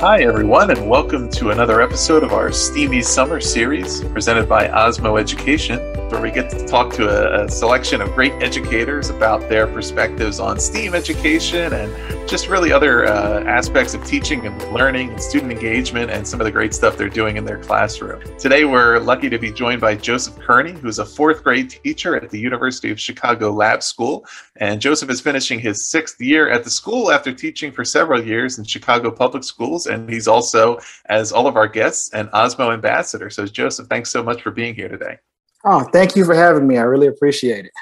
Hi, everyone, and welcome to another episode of our Steamy Summer series presented by Osmo Education, where we get to talk to a, a, selection of great educators about their perspectives on STEAM education and just really other uh, aspects of teaching and learning and student engagement and some of the great stuff they're doing in their classroom. Today, we're lucky to be joined by Joseph Kerney, who's a fourth grade teacher at the University of Chicago Lab School. And Joseph is finishing his sixth year at the school after teaching for several years in Chicago Public Schools. And he's also, as all of our guests, an Osmo ambassador. So, Joseph, thanks so much for being here today. Oh, thank you for having me. I really appreciate it.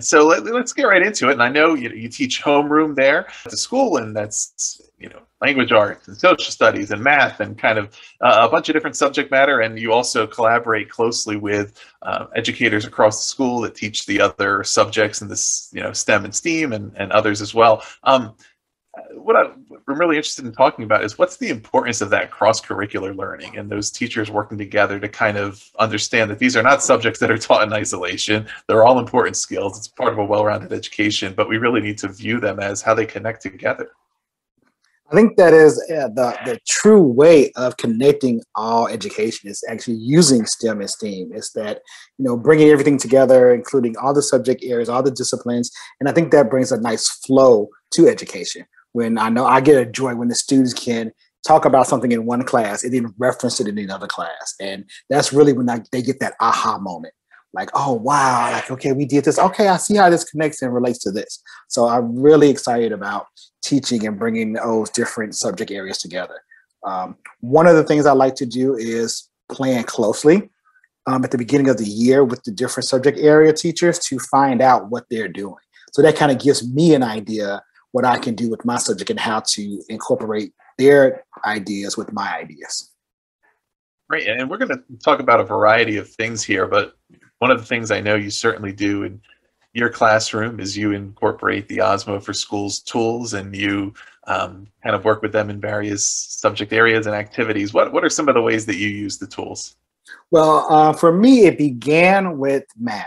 So let, us get right into it. And I know you, you teach homeroom there at the school, and that's you know language arts and social studies and math and kind of uh, a bunch of different subject matter. And you also collaborate closely with uh, educators across the school that teach the other subjects in this you know STEM and STEAM and, and others as well. Um, what I, am really interested in talking about is what's the importance of that cross curricular learning and those teachers working together to kind of understand that these are not subjects that are taught in isolation. They're all important skills. It's part of a well rounded education, but we really need to view them as how they connect together. I think that is uh, the, the true way of connecting all education is actually using STEM and STEAM. Is that you know bringing everything together, including all the subject areas, all the disciplines, and I think that brings a nice flow to education when I know I get a joy when the students can talk about something in one class and then reference it in another class. And that's really when I, they get that aha moment. Like, oh, wow, like, okay, we did this. Okay, I see how this connects and relates to this. So I'm really excited about teaching and bringing those different subject areas together. Um, one of the things I like to do is plan closely um, at the beginning of the year with the different subject area teachers to find out what they're doing. So that kind of gives me an idea what I can do with my subject and how to incorporate their ideas with my ideas. Great. And we're going to talk about a variety of things here, but one of the things I know you certainly do in your classroom is you incorporate the Osmo for Schools tools and you um, kind of work with them in various subject areas and activities. What, what are some of the ways that you use the tools? Well, uh, for me, it began with math.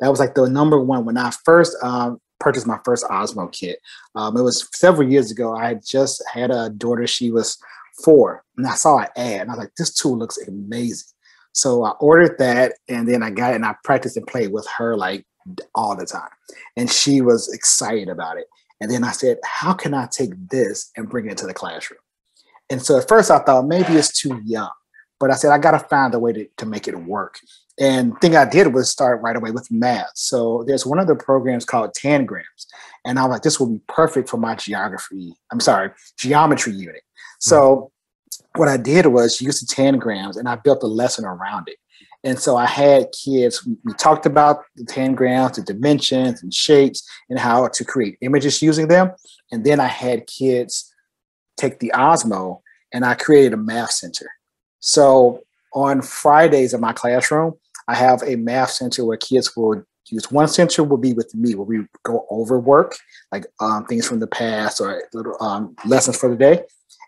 That was like the number one when I first um, purchased my first Osmo kit. Um, it was several years ago. I had just had a daughter. She was four, and I saw an ad, and I was like, "This tool looks amazing." So I ordered that, and then I got it, and I practiced and played with her like all the time, and she was excited about it. And then I said, "How can I take this and bring it to the classroom?" And so at first I thought maybe it's too young, but I said I got to find a way to, to make it work. And thing I did was start right away with math. So there's one of the programs called Tangrams. And I'm like, this will be perfect for my geography. I'm sorry, geometry unit. So hmm. what I did was use the tangrams and I built a lesson around it. And so I had kids, we talked about the tangrams, the dimensions and shapes and how to create images using them. And then I had kids take the Osmo and I created a math center. So on Fridays in my classroom, I have a math center where kids will use one center will be with me where we go over work like um, things from the past or little um, lessons for the day.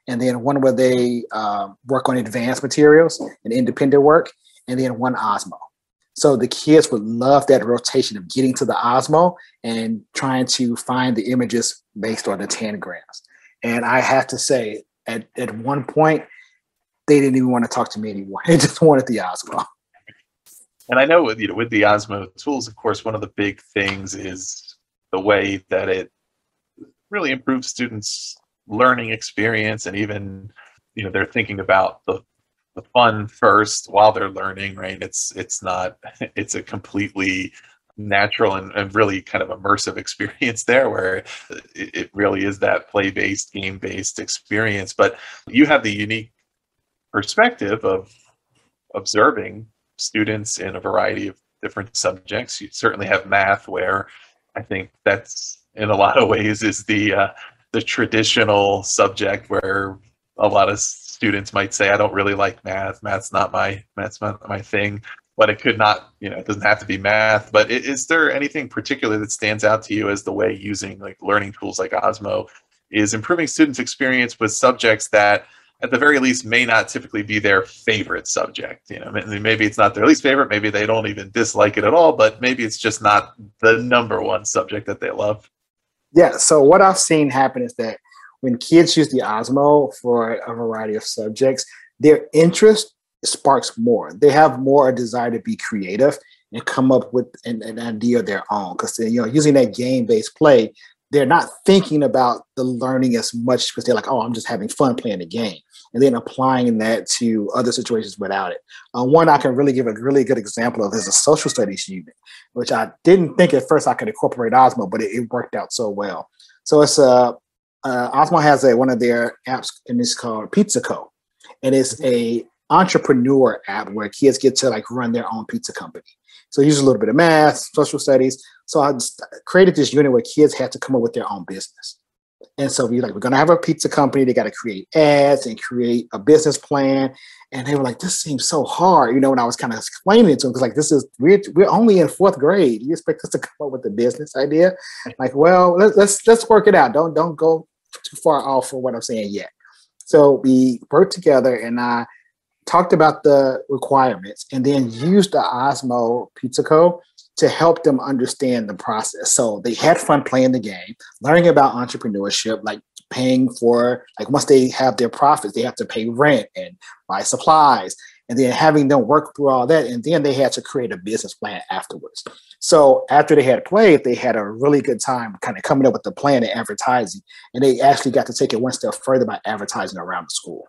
And then one where they uh, work on advanced materials and independent work and then one osmo. So the kids would love that rotation of getting to the osmo and trying to find the images based on the tangrams and i have to say at, at one point they didn't even want to talk to me anymore. They just wanted the osmo and I know with you know with the Osmo tools, of course, one of the big things is the way that it really improves students' learning experience, and even you know they're thinking about the the fun first while they're learning. Right? It's it's not it's a completely natural and, and really kind of immersive experience there where it, it really is that play based game based experience but you have the unique perspective of observing students in a variety of different subjects. You certainly have math, where I think that's in a lot of ways is the uh, the traditional subject where a lot of students might say, "I don't really like math. Math's not my math's not my thing." But it could not, you know, it doesn't have to be math. But is there anything particular that stands out to you as the way using like learning tools like Osmo is improving students' experience with subjects that at the very least may not typically be their favorite subject you know maybe it's not their least favorite maybe they don't even dislike it at all but maybe it's just not the number one subject that they love yeah so what i've seen happen is that when kids use the Osmo for a variety of subjects, their interest sparks more. They have more a desire to be creative and come up with an, an idea of their own. Because you know, using that game-based play, they're not thinking about the learning as much because they're like, oh, I'm just having fun playing the game, and then applying that to other situations without it. Uh, one I can really give a really good example of is a social studies unit, which I didn't think at first I could incorporate Osmo, but it, it worked out so well. So it's a uh, uh, Osmo has a one of their apps, and it's called Pizza Co. And it's a entrepreneur app where kids get to like run their own pizza company. So use a little bit of math, social studies. So I created this unit where kids had to come up with their own business. And so we like, we're gonna have a pizza company. They got to create ads and create a business plan. And they were like, this seems so hard, you know. And I was kind of explaining it to them because like, this is we're we're only in fourth grade. You expect us to come up with a business idea? Like, well, let's let's let's work it out. Don't don't go too far off for what I'm saying yet. So we worked together, and I talked about the requirements, and then used the Osmo Pizza Co to help them understand the process. So they had fun playing the game, learning about entrepreneurship, like paying for, like once they have their profits, they have to pay rent and buy supplies, and then having them work through all that. And then they had to create a business plan afterwards. So after they had played, they had a really good time kind of coming up with the plan and advertising. And they actually got to take it one step further by advertising around the school.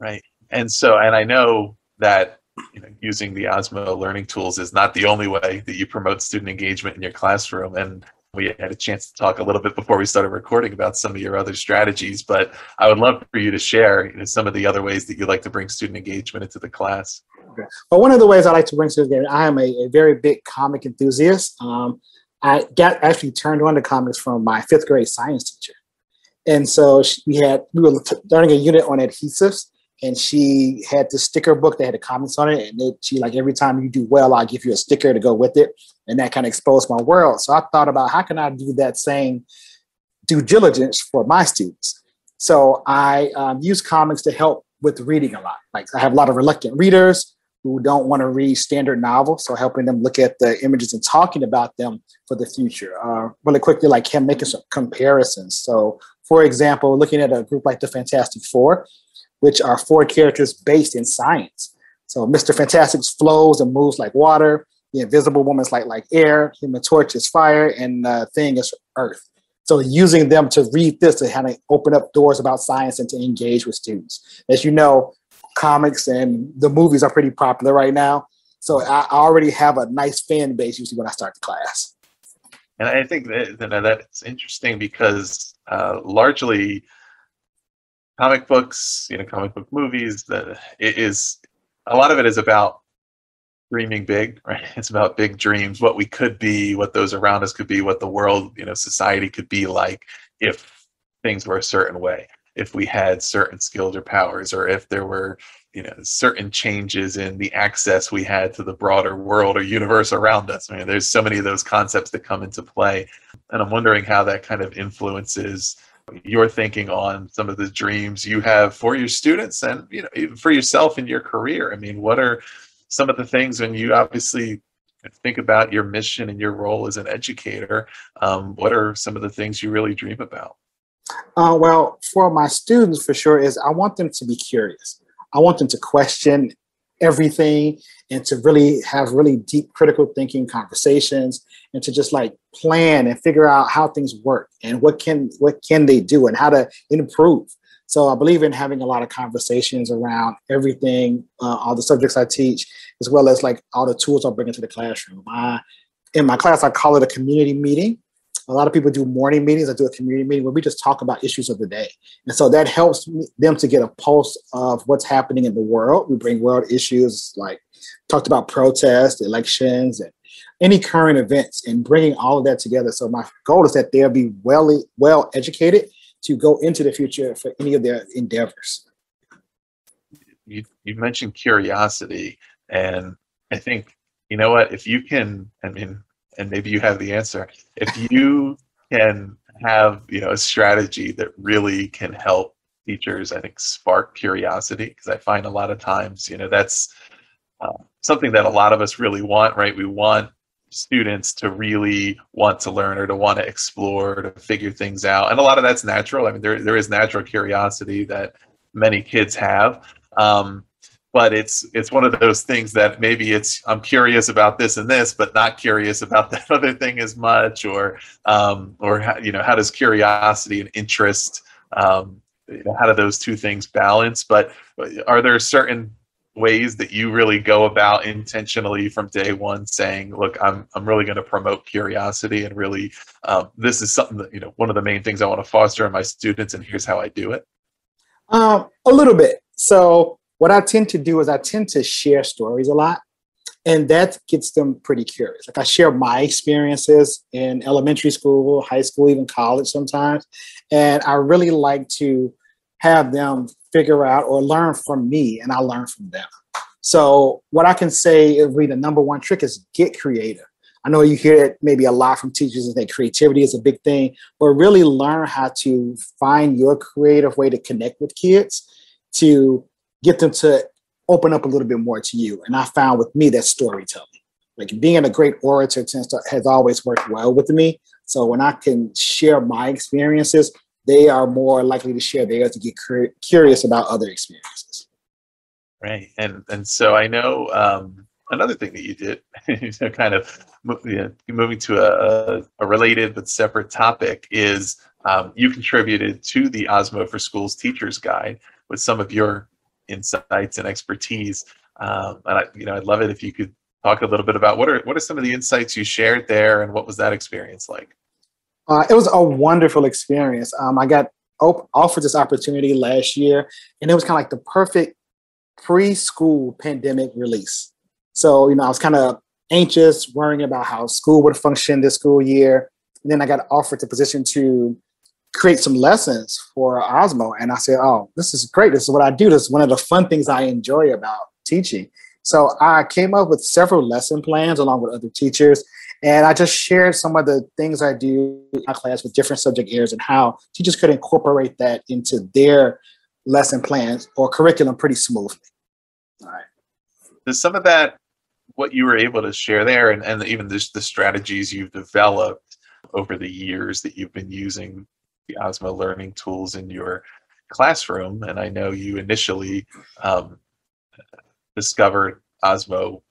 Right. And so, and I know that you know, using the Osmo learning tools is not the only way that you promote student engagement in your classroom. And we had a chance to talk a little bit before we started recording about some of your other strategies, but I would love for you to share you know, some of the other ways that you like to bring student engagement into the class. Okay. Well, one of the ways I like to bring student engagement, I am a, a very big comic enthusiast. Um, I got actually turned on to comics from my fifth grade science teacher. And so we had, we were learning a unit on adhesives and she had the sticker book that had the comments on it. And it, she like every time you do well, I'll give you a sticker to go with it. And that kind of exposed my world. So I thought about how can I do that same due diligence for my students. So I um, use comics to help with reading a lot. Like I have a lot of reluctant readers who don't want to read standard novels. So helping them look at the images and talking about them for the future. Uh, really quickly, like him making some comparisons. So for example, looking at a group like the Fantastic Four, which are four characters based in science. So Mr. Fantastic flows and moves like water. The Invisible Woman's like like air. Human Torch is fire, and uh, Thing is earth. So using them to read this to kind of open up doors about science and to engage with students. As you know, comics and the movies are pretty popular right now. So I already have a nice fan base usually when I start the class. And I think that, that that's interesting because uh, largely comic books, you know, comic book movies. That it is a lot of it is about dreaming big, right? It's about big dreams, what we could be, what those around us could be, what the world, you know, society could be like if things were a certain way, if we had certain skills or powers, or if there were, you know, certain changes in the access we had to the broader world or universe around us. I mean, there's so many of those concepts that come into play. And I'm wondering how that kind of influences your thinking on some of the dreams you have for your students and you know for yourself in your career. I mean what are some of the things when you obviously think about your mission and your role as an educator um, what are some of the things you really dream about? Uh, well for my students for sure is i want them to be curious. I want them to question everything and to really have really deep critical thinking conversations and to just like plan and figure out how things work and what can what can they do and how to improve so i believe in having a lot of conversations around everything uh, all the subjects i teach as well as like all the tools i bring into the classroom I, in my class i call it a community meeting a lot of people do morning meetings. I do a community meeting where we just talk about issues of the day. And so that helps them to get a pulse of what's happening in the world. We bring world issues like talked about protests, elections, and any current events and bringing all of that together. So my goal is that they'll be well, well educated to go into the future for any of their endeavors. You, you mentioned curiosity and I think, you know what, if you can, I mean, and maybe you have the answer. If you can have you know a strategy that really can help teachers, I think spark curiosity because I find a lot of times you know that's uh, something that a lot of us really want, right? We want students to really want to learn or to want to explore to figure things out. And a lot of that's natural. I mean there, there is natural curiosity that many kids have. Um, but it's it's one of those things that maybe it's i'm curious about this and this but not curious about that other thing as much or um, or you know how does curiosity and interest um, you know, how do those two things balance? But are there certain ways that you really go about intentionally from day one saying look i'm, I'm really going to promote curiosity and really um, this is something that you know one of the main things i want to foster in my students and here's how i do it. Um, a little bit. So what i tend to do is i tend to share stories a lot and that gets them pretty curious. Like i share my experiences in elementary school high school even college sometimes and i really like to have them figure out or learn from me and I learn from them. So what I can say is really the number one trick is get creative. I know you hear it maybe a lot from teachers and that creativity is a big thing, but really learn how to find your creative way to connect with kids to get them to open up a little bit more to you. And I found with me that storytelling. Like being a great orator tends to, has always worked well with me. So when I can share my experiences, they are more likely to share theirs to get cur- curious about other experiences. Right, and and so I know um, another thing that you did, you know, kind of moving to a, a related but separate topic, is um, you contributed to the Osmo for Schools Teachers Guide with some of your insights and expertise. Um, and I, you know, I'd love it if you could talk a little bit about what are what are some of the insights you shared there, and what was that experience like? Uh, it was a wonderful experience. Um, I got op- offered this opportunity last year, and it was kind of like the perfect preschool pandemic release. So, you know, I was kind of anxious, worrying about how school would function this school year. And then I got offered the position to create some lessons for Osmo. And I said, oh, this is great. This is what I do. This is one of the fun things I enjoy about teaching. So I came up with several lesson plans along with other teachers. And I just shared some of the things I do in my class with different subject areas and how teachers could incorporate that into their lesson plans or curriculum pretty smoothly. All right. Does some of that, what you were able to share there, and, and even just the strategies you've developed over the years that you've been using the Osmo learning tools in your classroom, and I know you initially um, discovered Osmo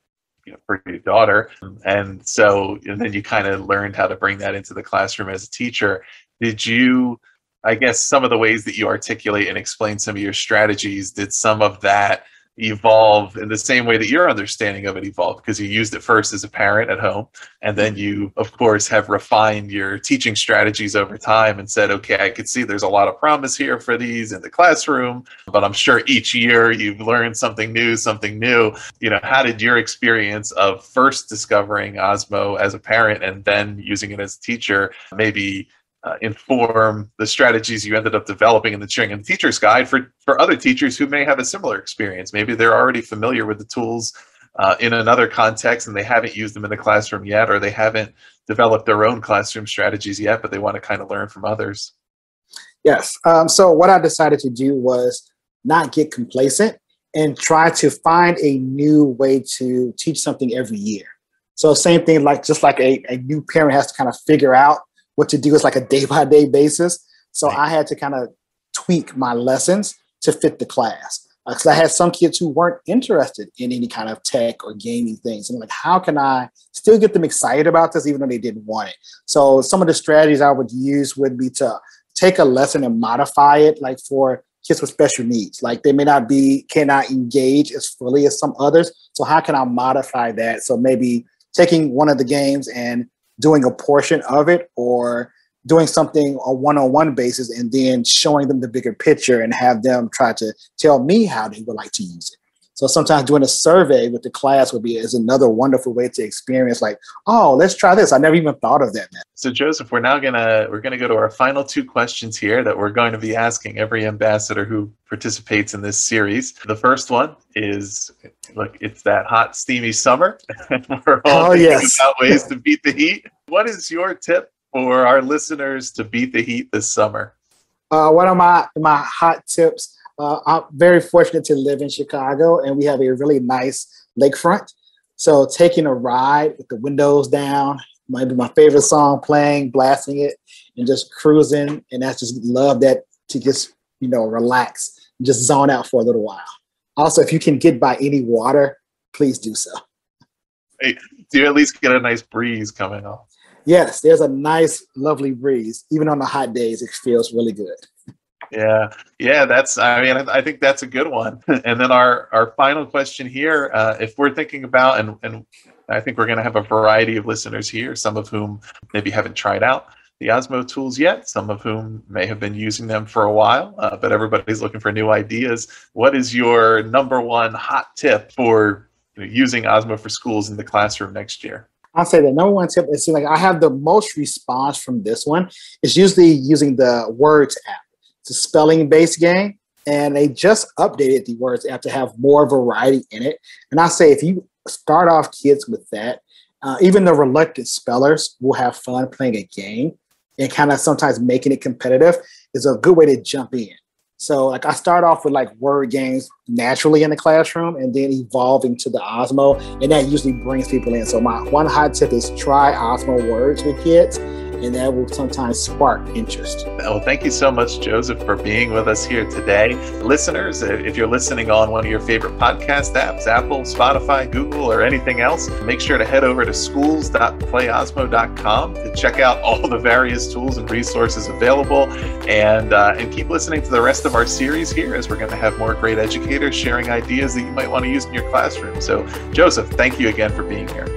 you know, for your daughter. And so, and then you kind of learned how to bring that into the classroom as a teacher. Did you, I guess, some of the ways that you articulate and explain some of your strategies, did some of that evolve in the same way that your understanding of it evolved because you used it first as a parent at home and then mm-hmm. you of course have refined your teaching strategies over time and said okay i could see there's a lot of promise here for these in the classroom but i'm sure each year you've learned something new something new. You know how did your experience of first discovering osmo as a parent and then using it as a teacher maybe uh, inform the strategies you ended up developing in the Cheering and Teacher's Guide for, for other teachers who may have a similar experience. Maybe they're already familiar with the tools uh, in another context and they haven't used them in the classroom yet, or they haven't developed their own classroom strategies yet, but they want to kind of learn from others. Yes. Um, so, what I decided to do was not get complacent and try to find a new way to teach something every year. So, same thing, like just like a, a new parent has to kind of figure out what to do is like a day by day basis. So right. I had to kind of tweak my lessons to fit the class. Because uh, I had some kids who weren't interested in any kind of tech or gaming things. And like, how can I still get them excited about this even though they didn't want it? So some of the strategies I would use would be to take a lesson and modify it, like for kids with special needs. Like they may not be, cannot engage as fully as some others. So how can I modify that? So maybe taking one of the games and doing a portion of it or doing something on one-on-one basis and then showing them the bigger picture and have them try to tell me how they would like to use it. So sometimes doing a survey with the class would be is another wonderful way to experience like, oh, let's try this. I never even thought of that. So Joseph, we're now gonna we're gonna go to our final two questions here that we're going to be asking every ambassador who participates in this series. The first one is look, it's that hot, steamy summer. we're all oh, thinking yes. about ways to beat the heat. What is your tip for our listeners to beat the heat this summer? Uh, one of my my hot tips uh, I'm very fortunate to live in Chicago, and we have a really nice lakefront. So taking a ride with the windows down might be my favorite song playing, blasting it, and just cruising. And that's just love that to just, you know, relax, just zone out for a little while. Also, if you can get by any water, please do so. Hey, do you at least get a nice breeze coming off? Yes, there's a nice, lovely breeze. Even on the hot days, it feels really good. Yeah, yeah, that's. I mean, I think that's a good one. And then our our final question here, uh, if we're thinking about, and and I think we're going to have a variety of listeners here, some of whom maybe haven't tried out the Osmo tools yet, some of whom may have been using them for a while, uh, but everybody's looking for new ideas. What is your number one hot tip for you know, using Osmo for schools in the classroom next year? I'll say the number one tip is like I have the most response from this one. It's usually using the Words app. It's a spelling based game, and they just updated the Words app to have more variety in it. And I say if you start off kids with that, uh, even the reluctant spellers will have fun playing a game and kind of sometimes making it competitive is a good way to jump in. So like I start off with like word games naturally in the classroom and then evolving to the Osmo and that usually brings people in. So my one hot tip is try Osmo words with kids and that will sometimes spark interest. Well, thank you so much, Joseph, for being with us here today. Listeners, if you're listening on one of your favorite podcast apps, Apple, Spotify, Google, or anything else, make sure to head over to schools.playosmo.com to check out all the various tools and resources available and, uh, and keep listening to the rest of our series here as we're going to have more great educators sharing ideas that you might want to use in your classroom. So, Joseph, thank you again for being here.